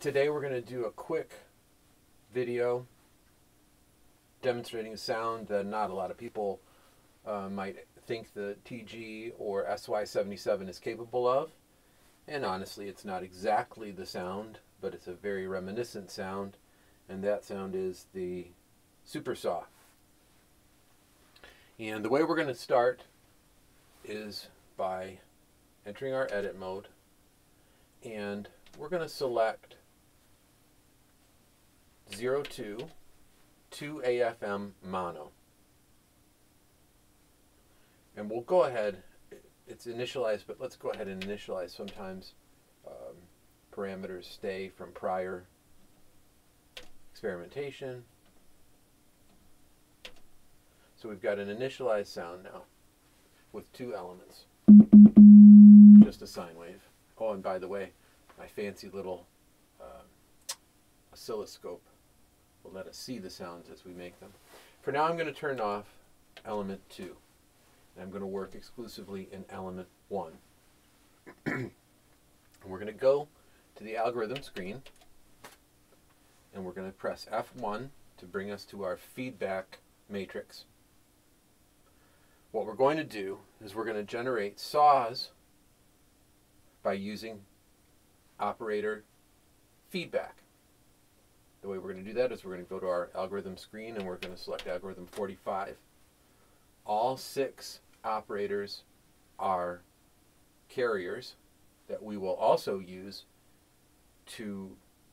Today we're going to do a quick video demonstrating a sound that not a lot of people uh, might think the TG or SY77 is capable of. And honestly, it's not exactly the sound, but it's a very reminiscent sound, and that sound is the super saw. And the way we're going to start is by entering our edit mode, and we're going to select 02 2 AFM mono. And we'll go ahead, it's initialized, but let's go ahead and initialize. Sometimes um, parameters stay from prior experimentation. So we've got an initialized sound now with two elements, just a sine wave. Oh, and by the way, my fancy little uh, oscilloscope will let us see the sounds as we make them. For now, I'm going to turn off element 2. And I'm going to work exclusively in element 1. we're going to go to the algorithm screen, and we're going to press F1 to bring us to our feedback matrix. What we're going to do is we're going to generate saws by using operator feedback. The way we're going to do that is we're going to go to our algorithm screen and we're going to select algorithm 45. All six operators are carriers that we will also use to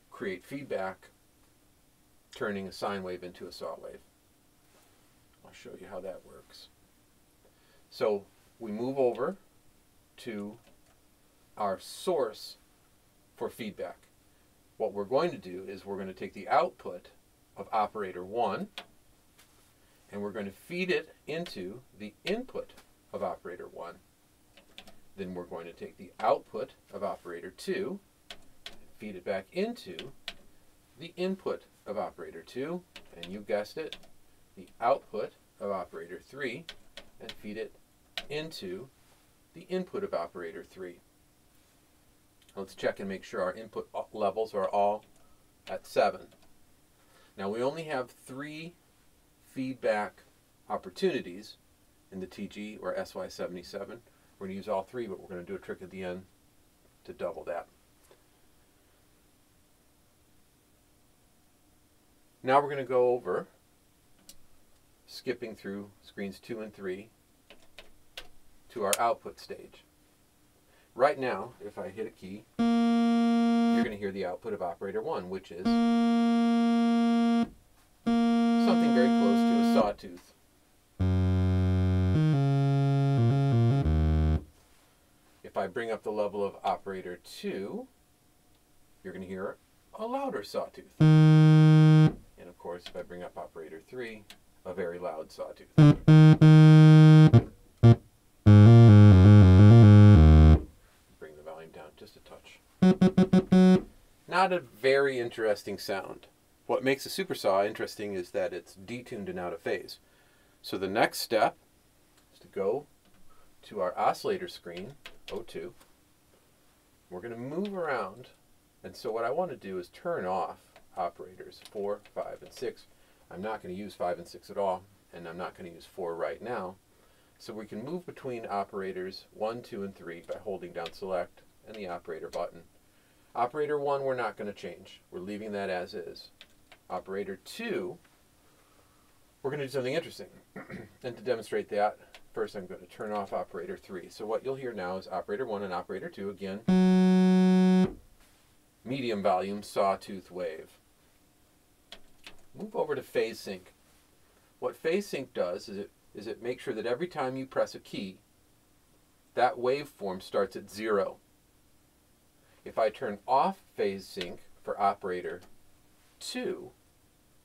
create feedback, turning a sine wave into a saw wave. I'll show you how that works. So we move over to our source for feedback what we're going to do is we're going to take the output of operator 1 and we're going to feed it into the input of operator 1. Then we're going to take the output of operator 2 feed it back into the input of operator 2 and you guessed it, the output of operator 3 and feed it into the input of operator 3. Let's check and make sure our input levels are all at 7. Now we only have three feedback opportunities in the TG or SY77. We're going to use all three, but we're going to do a trick at the end to double that. Now we're going to go over, skipping through screens 2 and 3, to our output stage. Right now, if I hit a key, you're going to hear the output of operator 1, which is something very close to a sawtooth. If I bring up the level of operator 2, you're going to hear a louder sawtooth. And of course, if I bring up operator 3, a very loud sawtooth. Not a very interesting sound. What makes a super saw interesting is that it's detuned and out of phase. So the next step is to go to our oscillator screen, O2. We're going to move around. And so what I want to do is turn off operators 4, 5, and 6. I'm not going to use 5 and 6 at all, and I'm not going to use 4 right now. So we can move between operators 1, 2, and 3 by holding down select and the operator button. Operator 1 we're not going to change. We're leaving that as is. Operator 2, we're going to do something interesting. and to demonstrate that, first I'm going to turn off operator 3. So what you'll hear now is operator 1 and operator 2 again. Medium volume sawtooth wave. Move over to phase sync. What phase sync does is it, is it makes sure that every time you press a key, that waveform starts at zero. If I turn off phase sync for operator 2,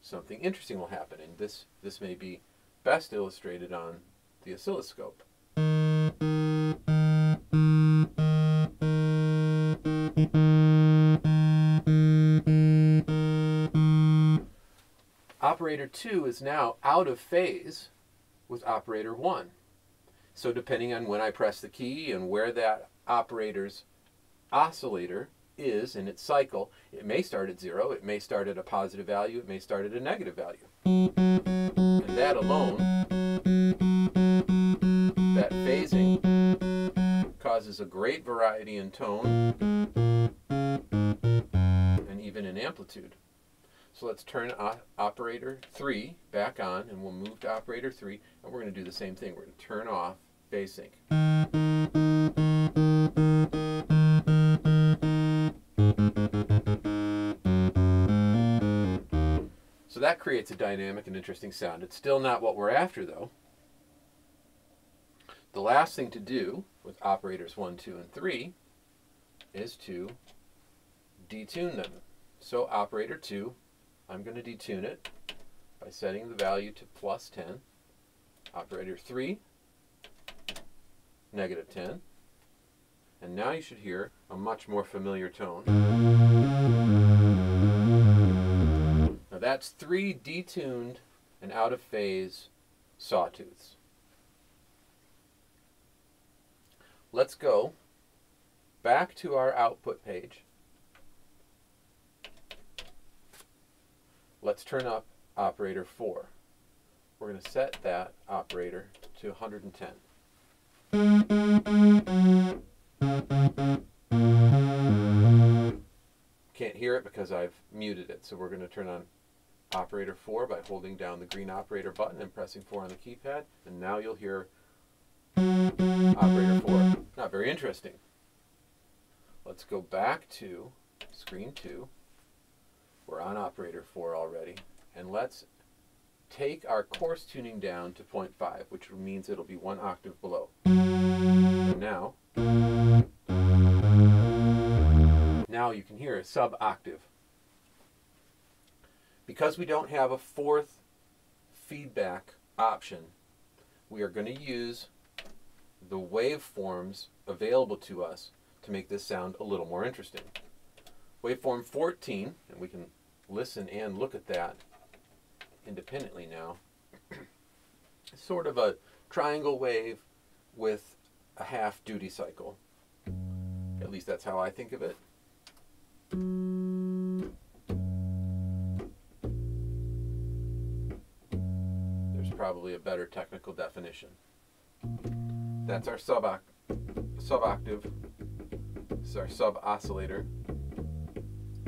something interesting will happen. And this, this may be best illustrated on the oscilloscope. Operator 2 is now out of phase with operator 1. So depending on when I press the key and where that operator's oscillator is in its cycle. It may start at zero, it may start at a positive value, it may start at a negative value. And that alone, that phasing, causes a great variety in tone and even in amplitude. So let's turn operator 3 back on and we'll move to operator 3 and we're going to do the same thing. We're going to turn off phase sync. That creates a dynamic and interesting sound. It's still not what we're after though. The last thing to do with operators 1, 2, and 3 is to detune them. So operator 2, I'm going to detune it by setting the value to plus 10. Operator 3, negative 10. And now you should hear a much more familiar tone. That's three detuned and out of phase sawtooths. Let's go back to our output page. Let's turn up operator 4. We're going to set that operator to 110. Can't hear it because I've muted it, so we're going to turn on operator 4 by holding down the green operator button and pressing 4 on the keypad, and now you'll hear operator 4. Not very interesting. Let's go back to screen 2. We're on operator 4 already. And let's take our coarse tuning down to 0.5, which means it'll be one octave below. And now, now you can hear a sub octave. Because we don't have a fourth feedback option, we are going to use the waveforms available to us to make this sound a little more interesting. Waveform 14, and we can listen and look at that independently now. sort of a triangle wave with a half duty cycle. At least that's how I think of it. Probably a better technical definition. That's our sub sub octave. This is our sub oscillator.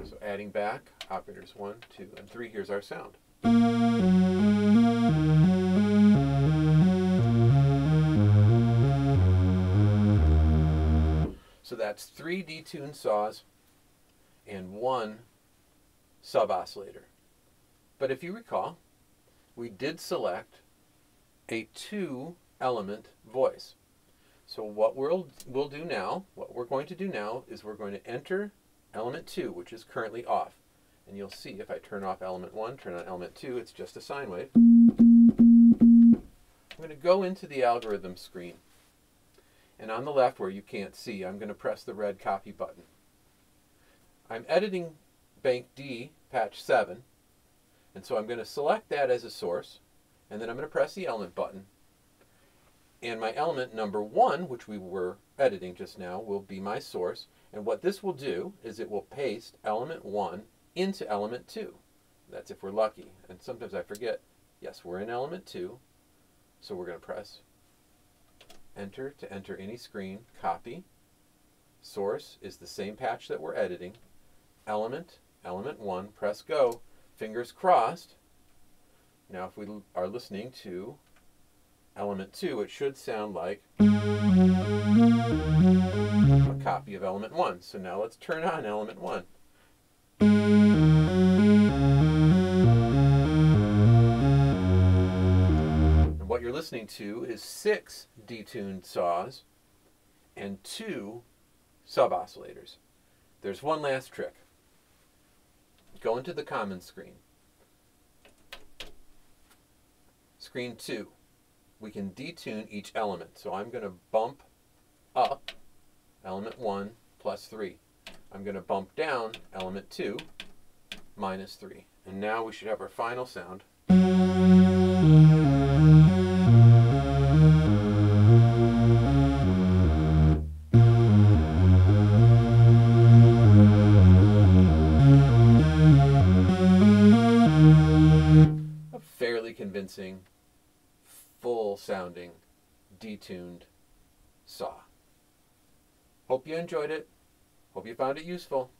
So adding back operators one, two, and three. Here's our sound. So that's three detuned saws and one sub oscillator. But if you recall, we did select a two element voice. So what we'll, we'll do now, what we're going to do now is we're going to enter element 2, which is currently off. And you'll see if I turn off element 1, turn on element 2, it's just a sine wave. I'm going to go into the algorithm screen. And on the left where you can't see, I'm going to press the red copy button. I'm editing bank D, patch 7. And so I'm going to select that as a source. And then I'm going to press the element button. And my element number 1, which we were editing just now, will be my source. And what this will do is it will paste element 1 into element 2. That's if we're lucky. And sometimes I forget, yes, we're in element 2. So we're going to press enter to enter any screen, copy. Source is the same patch that we're editing. Element, element 1, press go. Fingers crossed. Now if we are listening to element 2, it should sound like a copy of element 1. So now let's turn on element 1. And what you're listening to is six detuned saws and two sub-oscillators. There's one last trick. Go into the common screen. screen two, we can detune each element. So I'm going to bump up element one plus three. I'm going to bump down element two minus three. And now we should have our final sound. A fairly convincing sounding, detuned saw. Hope you enjoyed it. Hope you found it useful.